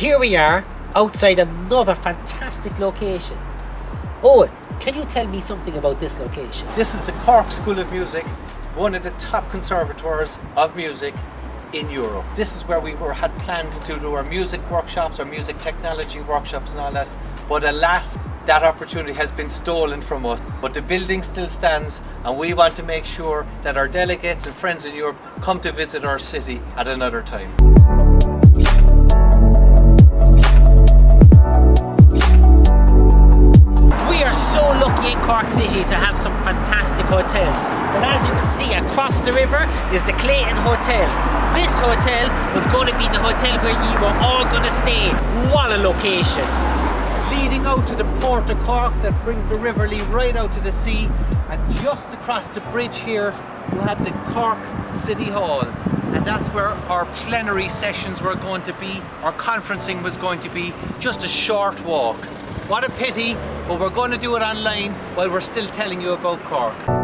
here we are outside another fantastic location. Owen, can you tell me something about this location? This is the Cork School of Music, one of the top conservatoires of music in Europe. This is where we were had planned to do our music workshops, our music technology workshops and all that. But alas, that opportunity has been stolen from us. But the building still stands and we want to make sure that our delegates and friends in Europe come to visit our city at another time. Some fantastic hotels. But as you can see across the river is the Clayton Hotel. This hotel was going to be the hotel where you were all going to stay. What a location. leading out to the port of Cork that brings the River Lee right out to the sea and just across the bridge here you had the Cork City Hall and that's where our plenary sessions were going to be, our conferencing was going to be, just a short walk. What a pity, but we're going to do it online while we're still telling you about Cork.